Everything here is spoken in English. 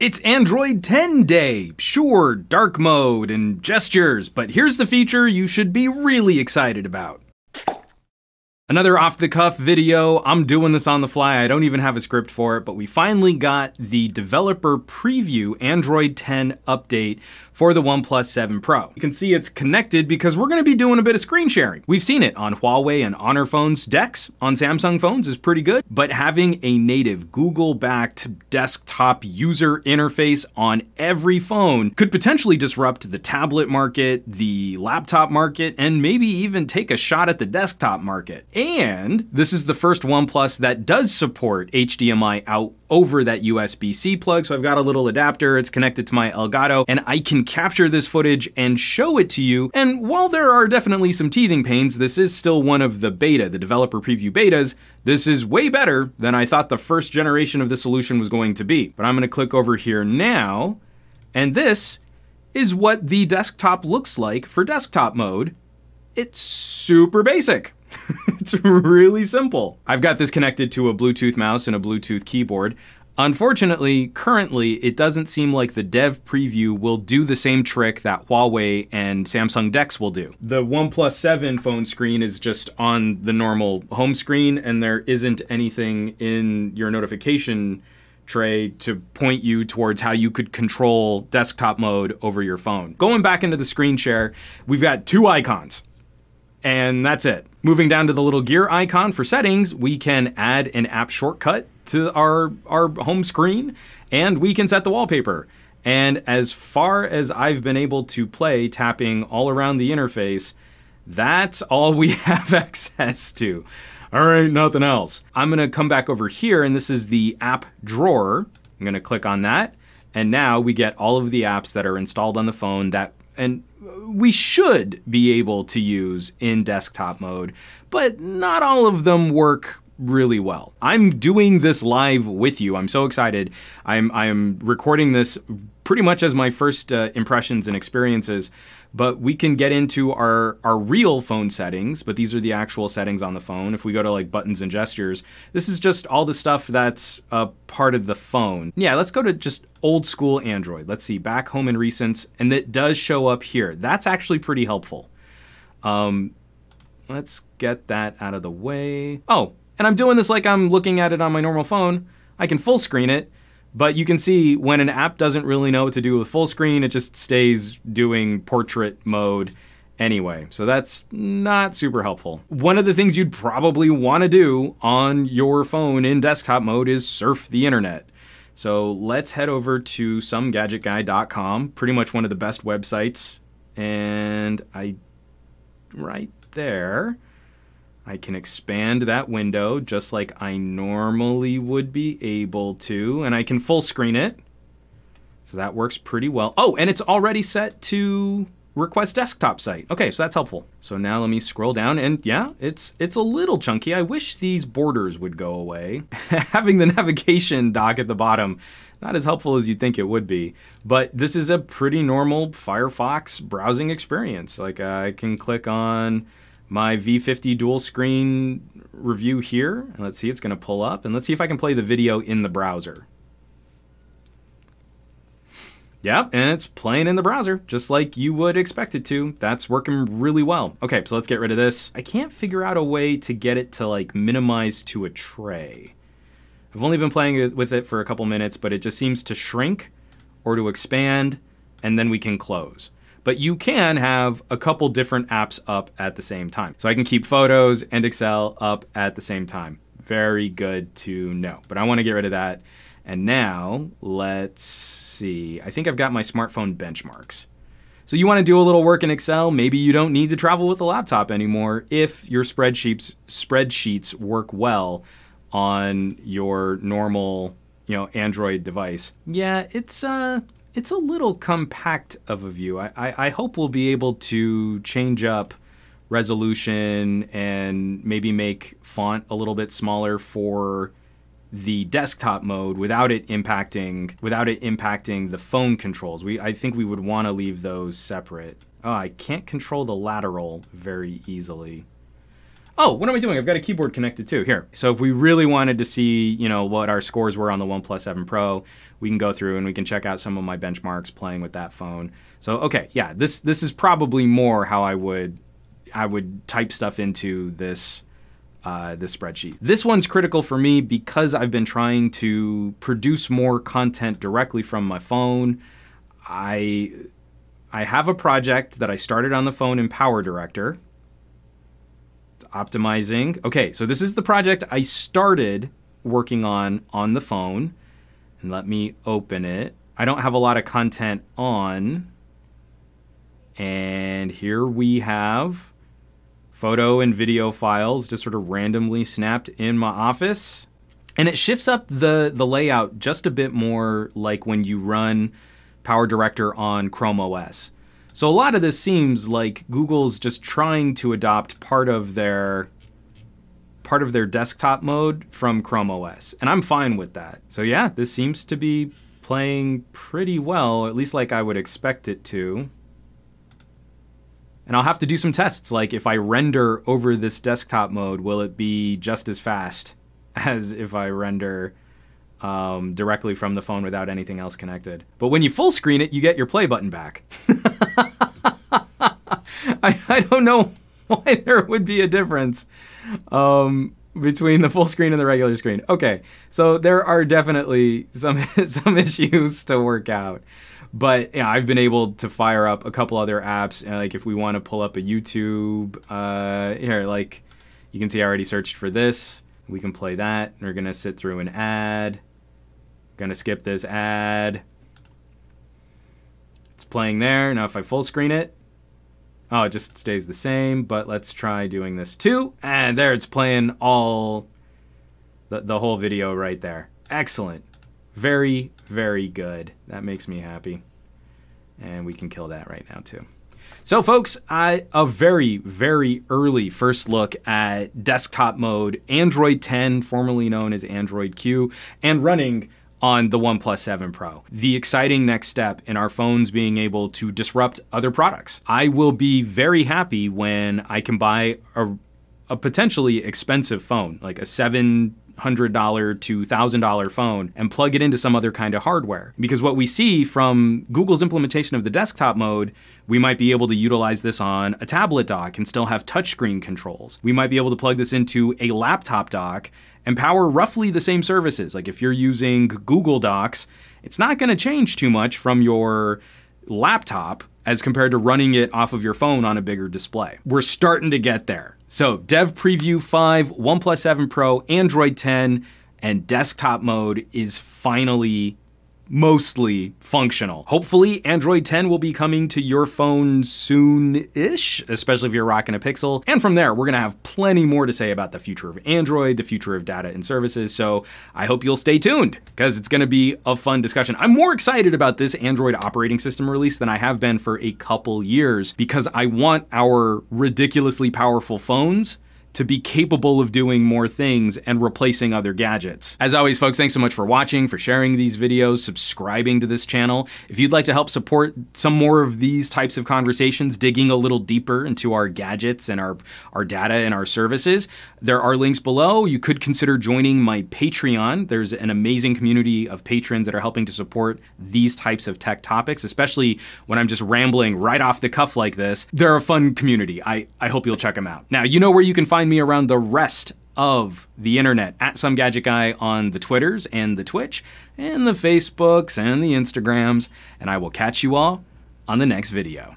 It's Android 10 day. Sure, dark mode and gestures, but here's the feature you should be really excited about. Another off the cuff video. I'm doing this on the fly. I don't even have a script for it, but we finally got the developer preview Android 10 update for the OnePlus 7 Pro. You can see it's connected because we're gonna be doing a bit of screen sharing. We've seen it on Huawei and Honor phones. DeX on Samsung phones is pretty good, but having a native Google-backed desktop user interface on every phone could potentially disrupt the tablet market, the laptop market, and maybe even take a shot at the desktop market. And this is the first OnePlus that does support HDMI out over that USB-C plug. So I've got a little adapter, it's connected to my Elgato, and I can capture this footage and show it to you. And while there are definitely some teething pains, this is still one of the beta, the developer preview betas. This is way better than I thought the first generation of the solution was going to be. But I'm gonna click over here now, and this is what the desktop looks like for desktop mode. It's super basic. it's really simple. I've got this connected to a Bluetooth mouse and a Bluetooth keyboard. Unfortunately, currently, it doesn't seem like the dev preview will do the same trick that Huawei and Samsung DeX will do. The OnePlus 7 phone screen is just on the normal home screen, and there isn't anything in your notification tray to point you towards how you could control desktop mode over your phone. Going back into the screen share, we've got two icons and that's it. Moving down to the little gear icon for settings, we can add an app shortcut to our, our home screen, and we can set the wallpaper. And as far as I've been able to play tapping all around the interface, that's all we have access to. All right, nothing else. I'm gonna come back over here, and this is the app drawer. I'm gonna click on that, and now we get all of the apps that are installed on the phone that and we should be able to use in desktop mode, but not all of them work really well. I'm doing this live with you. I'm so excited. I'm I'm recording this pretty much as my first uh, impressions and experiences but we can get into our, our real phone settings, but these are the actual settings on the phone. If we go to like buttons and gestures, this is just all the stuff that's a part of the phone. Yeah, let's go to just old school Android. Let's see, back home and recents, and it does show up here. That's actually pretty helpful. Um, let's get that out of the way. Oh, and I'm doing this like I'm looking at it on my normal phone. I can full screen it, but you can see when an app doesn't really know what to do with full screen, it just stays doing portrait mode anyway. So that's not super helpful. One of the things you'd probably want to do on your phone in desktop mode is surf the internet. So let's head over to somegadgetguy.com, pretty much one of the best websites. And I, right there, I can expand that window just like I normally would be able to, and I can full screen it. So that works pretty well. Oh, and it's already set to request desktop site. Okay, so that's helpful. So now let me scroll down and yeah, it's it's a little chunky. I wish these borders would go away. Having the navigation dock at the bottom, not as helpful as you'd think it would be. But this is a pretty normal Firefox browsing experience. Like uh, I can click on my V50 dual screen review here. And let's see, it's going to pull up. And let's see if I can play the video in the browser. Yep, and it's playing in the browser, just like you would expect it to. That's working really well. Okay, so let's get rid of this. I can't figure out a way to get it to like minimize to a tray. I've only been playing with it for a couple minutes, but it just seems to shrink or to expand, and then we can close but you can have a couple different apps up at the same time. So I can keep photos and Excel up at the same time. Very good to know, but I wanna get rid of that. And now let's see, I think I've got my smartphone benchmarks. So you wanna do a little work in Excel, maybe you don't need to travel with a laptop anymore if your spreadsheets, spreadsheets work well on your normal you know, Android device. Yeah, it's uh, it's a little compact of a view. I, I, I, hope we'll be able to change up resolution and maybe make font a little bit smaller for the desktop mode without it impacting without it impacting the phone controls. We I think we would want to leave those separate. Oh, I can't control the lateral very easily. Oh, what am I doing? I've got a keyboard connected too. Here. So if we really wanted to see, you know, what our scores were on the OnePlus 7 Pro, we can go through and we can check out some of my benchmarks playing with that phone. So okay, yeah, this this is probably more how I would I would type stuff into this uh, this spreadsheet. This one's critical for me because I've been trying to produce more content directly from my phone. I I have a project that I started on the phone in Power Director optimizing. Okay, so this is the project I started working on on the phone. And let me open it. I don't have a lot of content on. And here we have photo and video files just sort of randomly snapped in my office. And it shifts up the, the layout just a bit more like when you run Power Director on Chrome OS. So a lot of this seems like Google's just trying to adopt part of their part of their desktop mode from Chrome OS, and I'm fine with that. So yeah, this seems to be playing pretty well, at least like I would expect it to. And I'll have to do some tests, like if I render over this desktop mode, will it be just as fast as if I render um, directly from the phone without anything else connected. But when you full screen it, you get your play button back. I, I don't know why there would be a difference um, between the full screen and the regular screen. Okay, so there are definitely some some issues to work out. But I've been able to fire up a couple other apps. Like if we want to pull up a YouTube, uh, here, like you can see I already searched for this. We can play that. We're gonna sit through an ad. Gonna skip this ad. It's playing there. Now if I full screen it, oh, it just stays the same, but let's try doing this too. And there it's playing all, the, the whole video right there. Excellent. Very, very good. That makes me happy. And we can kill that right now too. So, folks, I, a very, very early first look at desktop mode, Android 10, formerly known as Android Q, and running on the OnePlus 7 Pro. The exciting next step in our phones being able to disrupt other products. I will be very happy when I can buy a, a potentially expensive phone, like a seven $100 to $1,000 phone and plug it into some other kind of hardware. Because what we see from Google's implementation of the desktop mode, we might be able to utilize this on a tablet dock and still have touchscreen controls. We might be able to plug this into a laptop dock and power roughly the same services. Like if you're using Google Docs, it's not going to change too much from your laptop as compared to running it off of your phone on a bigger display. We're starting to get there. So Dev Preview 5, OnePlus 7 Pro, Android 10, and desktop mode is finally mostly functional. Hopefully, Android 10 will be coming to your phone soon-ish, especially if you're rocking a Pixel. And from there, we're gonna have plenty more to say about the future of Android, the future of data and services, so I hope you'll stay tuned, because it's gonna be a fun discussion. I'm more excited about this Android operating system release than I have been for a couple years, because I want our ridiculously powerful phones to be capable of doing more things and replacing other gadgets. As always, folks, thanks so much for watching, for sharing these videos, subscribing to this channel. If you'd like to help support some more of these types of conversations, digging a little deeper into our gadgets and our, our data and our services, there are links below. You could consider joining my Patreon. There's an amazing community of patrons that are helping to support these types of tech topics, especially when I'm just rambling right off the cuff like this. They're a fun community. I, I hope you'll check them out. Now, you know where you can find find me around the rest of the internet at some gadget guy on the Twitters and the Twitch and the Facebooks and the Instagrams, and I will catch you all on the next video.